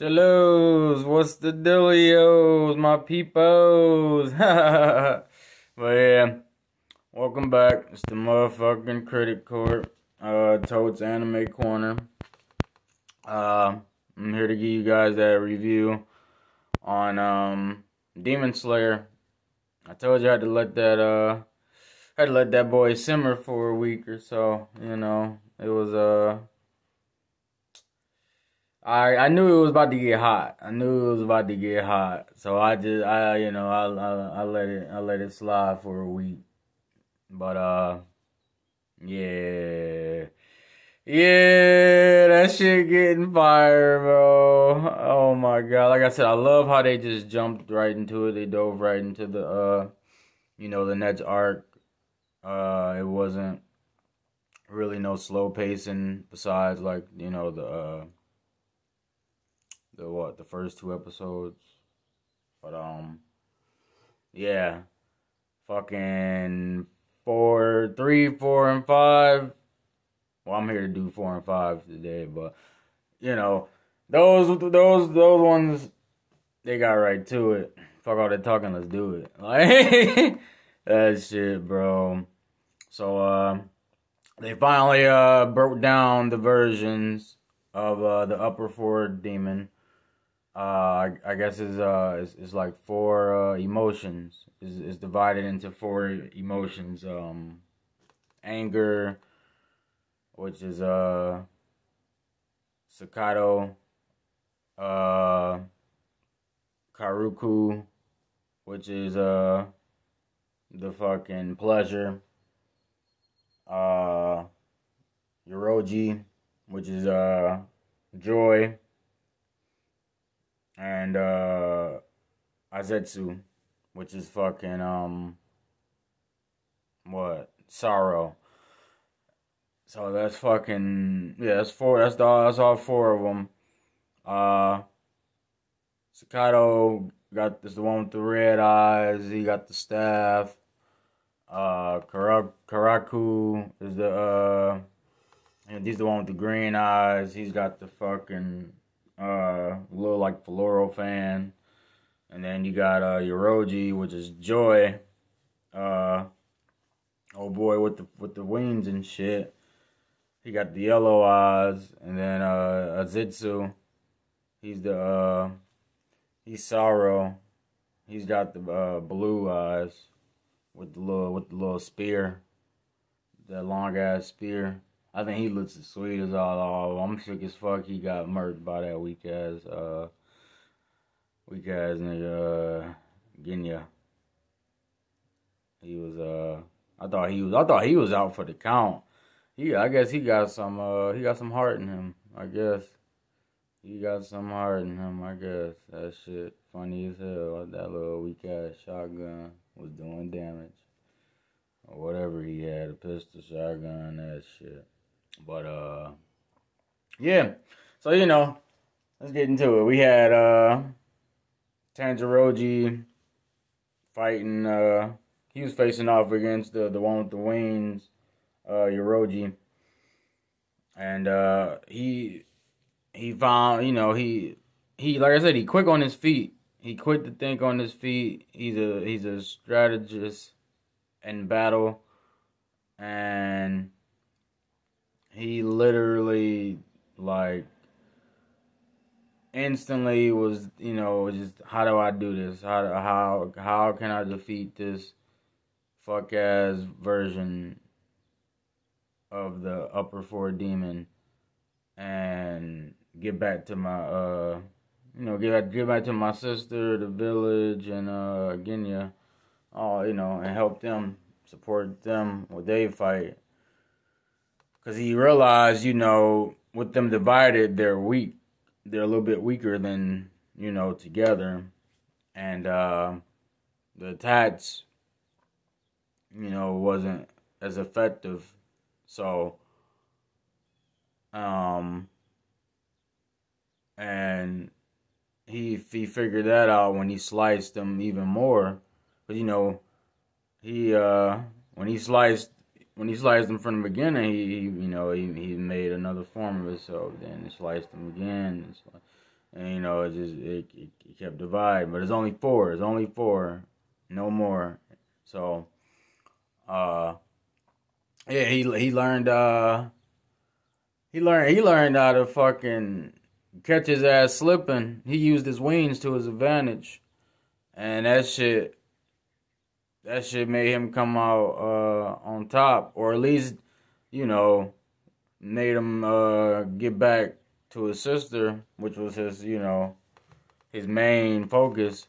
Jalos, what's the dealios, my peepos? but yeah, welcome back. It's the motherfucking CriticCorp, uh, Toad's Anime Corner. Uh, I'm here to give you guys that review on, um, Demon Slayer. I told you I had to let that, uh, I had to let that boy simmer for a week or so, you know. It was, uh, I I knew it was about to get hot. I knew it was about to get hot. So I just I you know I I, I let it I let it slide for a week. But uh yeah. Yeah, that shit getting fire, bro. Oh my god. Like I said, I love how they just jumped right into it. They dove right into the uh you know, the next arc. Uh it wasn't really no slow pacing besides like, you know, the uh the what the first two episodes? But um yeah. Fucking four three four and five. Well i'm here to do four and five today but you know those those those ones they got right to it. Fuck all that talking let's do it. Like that shit bro. So uh they finally uh broke down the versions of uh the upper four demon uh, I, I guess is uh is, is like four uh, emotions. Is is divided into four emotions um anger which is uh Sakado uh Karuku which is uh the fucking pleasure uh Yoroji which is uh joy and uh Azetsu, which is fucking um what sorrow. So that's fucking yeah. That's four. That's the that's all four of them. Uh, Sakado got this the one with the red eyes. He got the staff. Uh, Karaku is the uh, and he's the one with the green eyes. He's got the fucking uh, little like Floro fan. And then you got uh Yoroji, which is Joy. Uh oh boy with the with the wings and shit. He got the yellow eyes, and then uh Azitsu. He's the uh he's sorrow. He's got the uh, blue eyes with the little with the little spear. That long ass spear. I think he looks as sweet as all. all. I'm sick as fuck. He got murdered by that weak ass, uh, weak ass nigga, uh, Genya. He was, uh, I thought he was, I thought he was out for the count. He, I guess he got some, uh, he got some heart in him. I guess he got some heart in him. I guess that shit funny as hell. That little weak ass shotgun was doing damage or whatever he had, a pistol, shotgun, that shit. But uh yeah. So you know, let's get into it. We had uh Tanjiroji fighting uh he was facing off against the the one with the wings, uh Yoroji. And uh he he found, you know, he he like I said, he quick on his feet. He quick to think on his feet. He's a he's a strategist in battle. And he literally like instantly was you know just how do I do this? How how how can I defeat this fuck ass version of the upper four demon and get back to my uh you know get back get back to my sister, the village, and uh Genya, all you know, and help them support them what they fight because he realized, you know, with them divided, they're weak. They're a little bit weaker than you know together, and uh, the attacks, you know, wasn't as effective. So, um, and he he figured that out when he sliced them even more, but you know, he uh when he sliced when he sliced him from the beginning, he, you know he, he made another form of it. So then he sliced him again, and you know it just it, it, it kept dividing. But it's only four. It's only four, no more. So, uh, yeah, he he learned uh he learned he learned how to fucking catch his ass slipping. He used his wings to his advantage, and that shit that shit made him come out uh on top, or at least you know made him uh get back to his sister, which was his you know his main focus,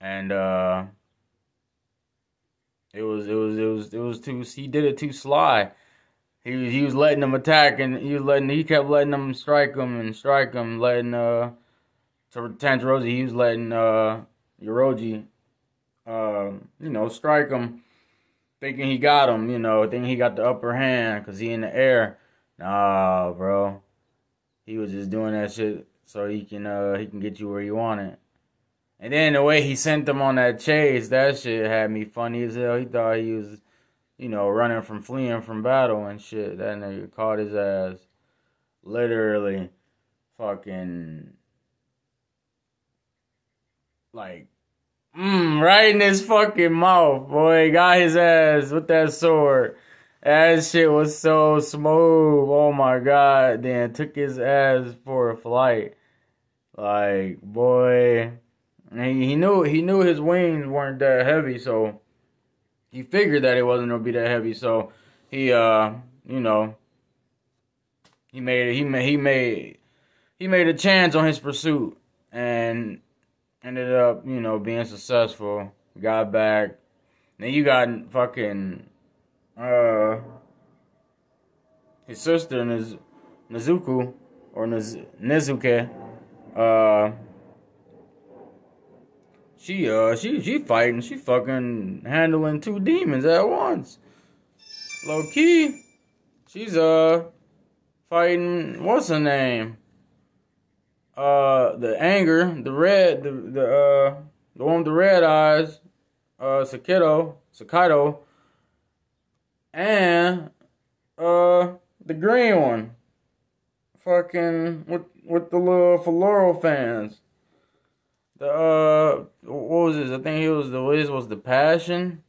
and uh it was it was it was it was too he did it too sly. He was, he was letting them attack and he was letting he kept letting them strike him and strike him, letting uh to Tanjiro he was letting uh Yoroji uh you know strike him, thinking he got him, you know, thinking he got the upper hand because he in the air. Nah, bro, he was just doing that shit so he can uh he can get you where you want it. And then the way he sent them on that chase, that shit had me funny as hell. He thought he was, you know, running from fleeing from battle and shit. That nigga caught his ass. Literally fucking like mm, right in his fucking mouth, boy. Got his ass with that sword. That shit was so smooth. Oh my god. Then took his ass for a flight. Like, boy. And he knew he knew his wings weren't that heavy, so he figured that it wasn't gonna be that heavy. So he uh you know he made he made he made he made a chance on his pursuit and ended up you know being successful. Got back. Then you got fucking uh his sister Niz- Nizuku or Niz- Nizuke uh she uh she she fighting, she fucking handling two demons at once. Low key. She's uh fighting what's her name? Uh the anger, the red the the uh the one with the red eyes, uh Sakito, Sakaido, and uh the green one. Fucking with with the little Floro fans. The uh, what was this? I think he was the his was the passion.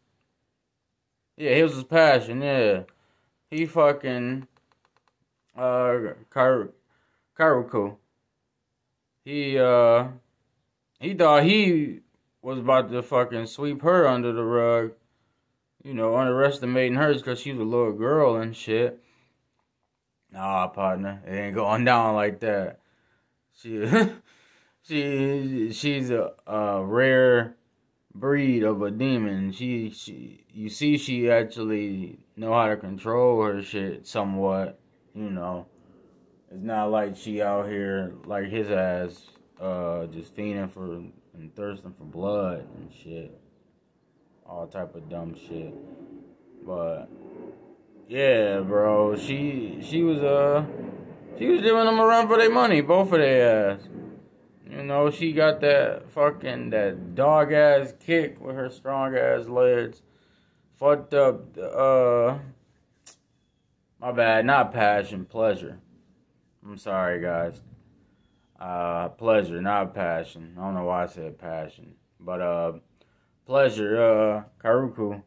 Yeah, he was his passion. Yeah, he fucking uh Kar- Karuko. He uh he thought he was about to fucking sweep her under the rug. You know, underestimating her because she was a little girl and shit. Nah, partner, it ain't going down like that. She. she she's a, a rare breed of a demon. She she you see she actually know how to control her shit somewhat, you know. It's not like she out here like his ass uh just fiending for and thirsting for blood and shit. All type of dumb shit. But yeah, bro, she she was uh she was giving them a run for their money, both of their ass. You know, she got that fucking that dog ass kick with her strong ass legs. Fucked up uh my bad, not passion, pleasure. I'm sorry guys. Uh pleasure, not passion. I don't know why I said passion. But uh pleasure, uh Karuku.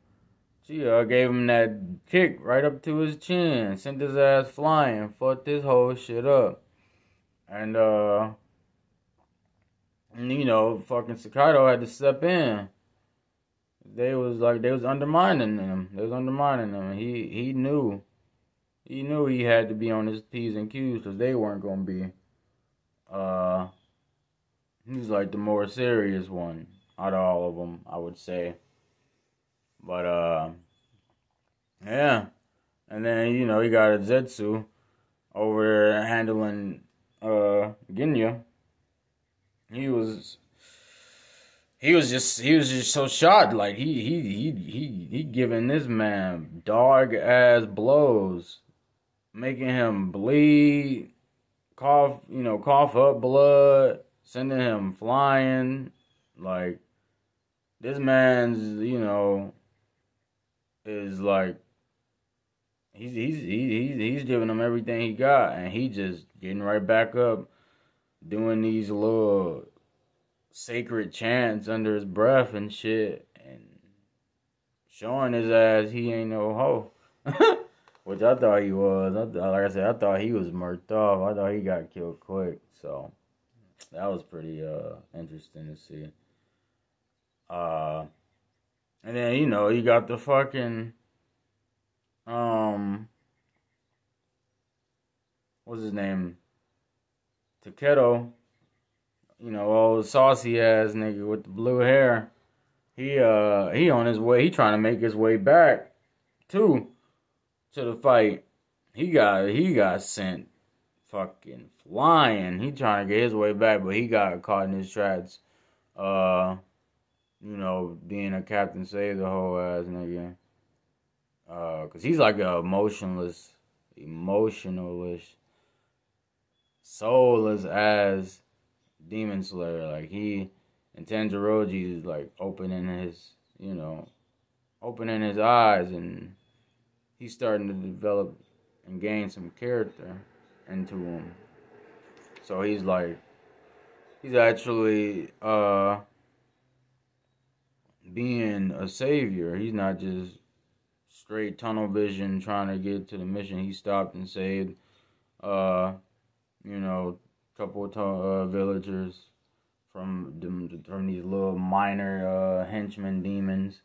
She uh gave him that kick right up to his chin, sent his ass flying, fucked this whole shit up. And uh you know, fucking Sakaido had to step in. They was like they was undermining him. They was undermining him. He he knew, he knew he had to be on his p's and q's because they weren't gonna be. Uh, he's like the more serious one out of all of them, I would say. But uh, yeah, and then you know he got a Zetsu over handling uh Genya he was he was just he was just so shot like he he he he he giving this man dog ass blows making him bleed cough you know cough up blood sending him flying like this man's you know is like he's he's he's he's giving him everything he got and he just getting right back up doing these little sacred chants under his breath and shit, and showing his ass he ain't no hoe. Which I thought he was. I like I said, I thought he was murked off. I thought he got killed quick. So that was pretty uh interesting to see. Uh, and then you know you got the fucking um, what's his name? Takedo. You know, old saucy ass nigga with the blue hair. He uh he on his way. He trying to make his way back too to the fight. He got he got sent fucking flying. He trying to get his way back, but he got caught in his tracks. Uh, you know, being a captain save the whole ass nigga. Uh, cause he's like a emotionless, emotionalist, soulless as demon slayer. Like he and Tanjiro is like opening his, you know, opening his eyes and he's starting to develop and gain some character into him. So he's like he's actually uh being a savior. He's not just straight tunnel vision trying to get to the mission. He stopped and saved uh you know a couple of uh, villagers from them from these little minor uh henchmen demons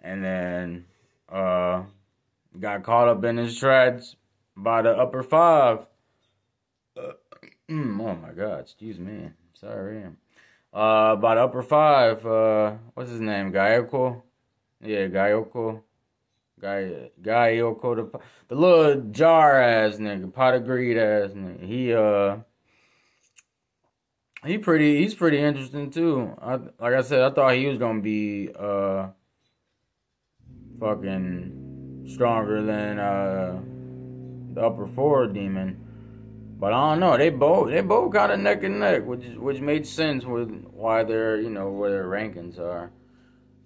and then uh got caught up in his tracks by the upper five. Uh, mm, oh my god, excuse me. Sorry. Uh, by the upper five, uh, what's his name? Gyokko? Yeah, Gyokko. Guy, Gyokko, the, the little jar ass nigga, pot of greed ass nigga. He, uh, he pretty, he's pretty interesting too. I, like I said, I thought he was gonna be, uh, fucking stronger than uh, the upper four demon. But I don't know. They both they both got a neck and neck, which which made sense with why they're you know where their rankings are.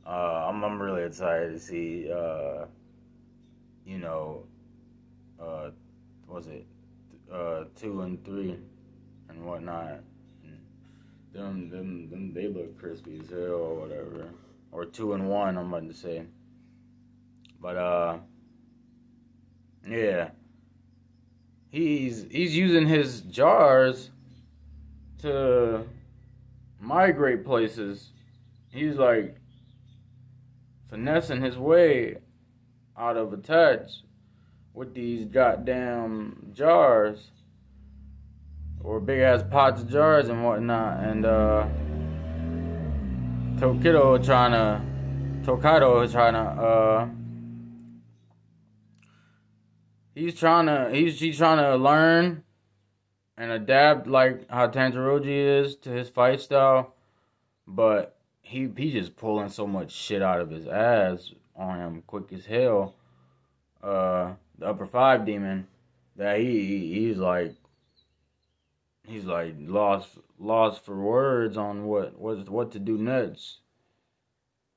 Uh, I'm I'm really excited to see uh, you know uh, was it uh, two and three and whatnot. And them them them they look crispy as hell or whatever, or two and one. I'm about to say, but uh yeah. He's he's using his jars to migrate places. He's like finessing his way out of a touch with these goddamn jars or big ass pots of jars and whatnot. And uh Tokido trying to Tokaido trying to uh he's trying to he's he's trying to learn and adapt like how Tanjiroji is to his fight style, but he he just pulling so much shit out of his ass on him quick as hell. Uh, the upper five demon that he he's like he's like lost lost for words on what what what to do next.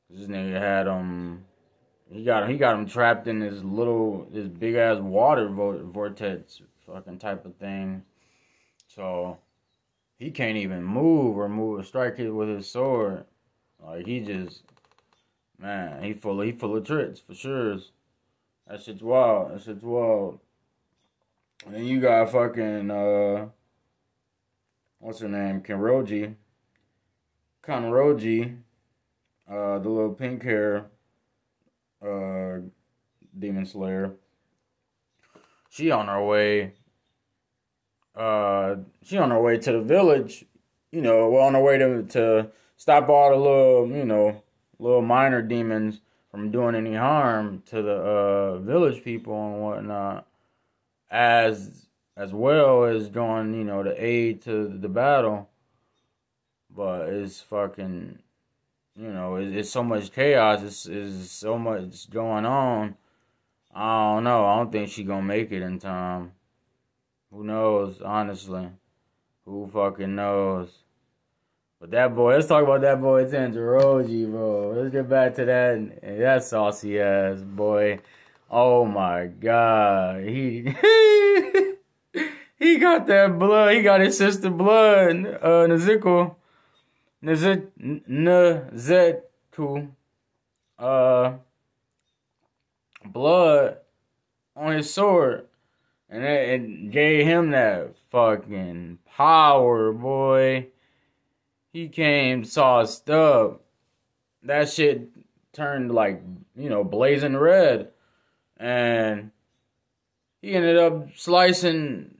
This nigga had um he got he got him trapped in this little this big ass water vortex fucking type of thing. So he can't even move or move or strike it with his sword. Like he just man, he full of, he full of tricks for sure. That shit's wild. That shit's wild. And then you got fucking uh what's her name? Kenroji. Kanroji. Uh the little pink hair uh, Demon Slayer. She on her way. Uh, she on her way to the village. You know, well, on her way to to stop all the little, you know, little minor demons from doing any harm to the uh, village people and whatnot. As as well as going, you know, to aid to the battle. But it's fucking you know, it's, it's so much chaos. It's, it's so much going on. I don't know. I don't think she gonna make it in time. Who knows? Honestly, who fucking knows? But that boy, let's talk about that boy Tanjiroji, bro. Let's get back to that. That saucy ass boy. Oh my god, he he got that blood. He got his sister blood. Uh, Nezuko, Nezet, Nezetku, uh, blood on his sword, and it, it gave him that fucking power, boy. He came sauced up. That shit turned like you know blazing red, and he ended up slicing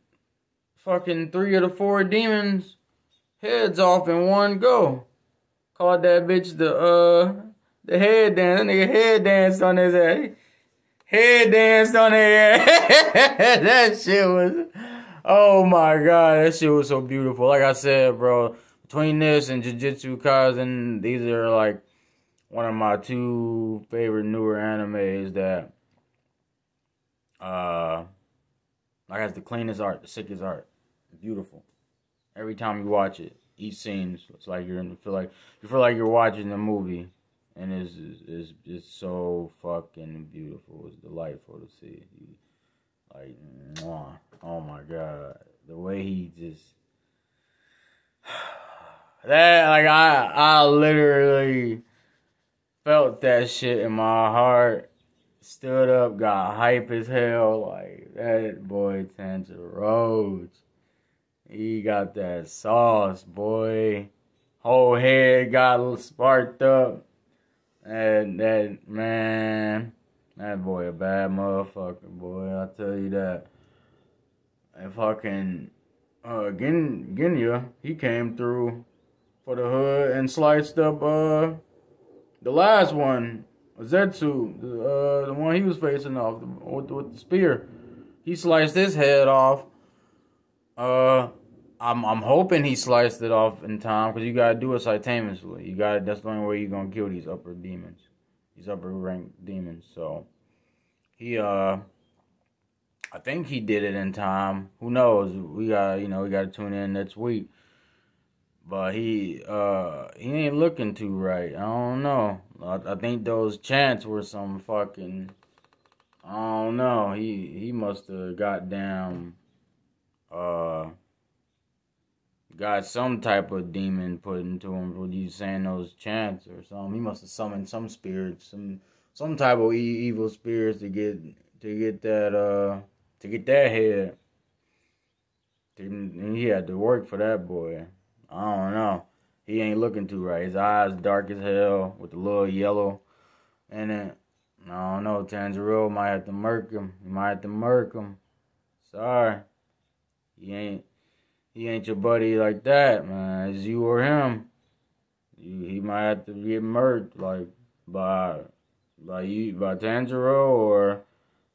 fucking three of the four demons heads off in one go. Called that bitch the uh the head dance. That nigga head danced on his ass. Head danced on his ass. that shit was oh my god, that shit was so beautiful. Like I said, bro, between this and Jujutsu Kaisen, these are like one of my two favorite newer animes that uh like has the cleanest art, the sickest art. Beautiful. Every time you watch it, each scene it's like you're in feel like you feel like you're watching a movie and it's it's just so fucking beautiful. It's delightful to see. Like, mwah. oh my god, the way he just that like I I literally felt that shit in my heart stood up, got hype as hell. Like that boy Tanjiro. He got that sauce, boy. Whole head got sparked up. And that man, that boy a bad motherfucker, boy. I tell you that. And fucking uh Gin Genya, he came through for the hood and sliced up uh the last one Zetsu, the, uh, the one he was facing off with, with, the spear, he sliced his head off. Uh, I'm I'm hoping he sliced it off in time because you gotta do it simultaneously. You got that's the only way you're gonna kill these upper demons, these upper ranked demons. So he uh, I think he did it in time. Who knows? We got you know we got to tune in next week. But he uh he ain't looking too right. I don't know. I, I think those chants were some fucking I don't know. He he must have got down uh got some type of demon put into him with you saying those chants or something. He must have summoned some spirits, some some type of e- evil spirits to get to get that uh to get that head. He had to work for that boy. I don't know. He ain't looking too right. His eyes dark as hell with a little yellow in it. I don't know. Tanjiro might have to murk him. He might have to murk him. Sorry. He ain't he ain't your buddy like that, man. It's you or him. You, he might have to get murked like by by you by Tanjiro or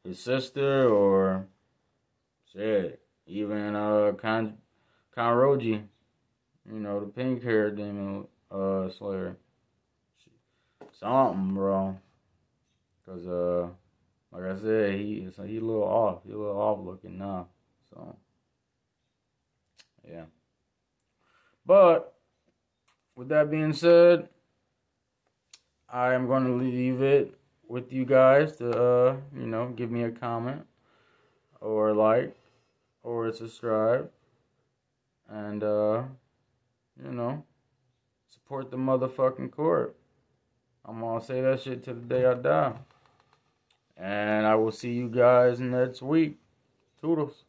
his sister or shit. Even uh Kan Kanroji. You know, the pink hair demon uh slayer. Something, bro. Cause uh like I said, he he a little off. He a little off looking now. So yeah. But with that being said, I am going to leave it with you guys to uh, you know, give me a comment or a like or a subscribe. And uh you know, support the motherfucking court. I'm gonna say that shit to the day I die. And I will see you guys next week. Toodles.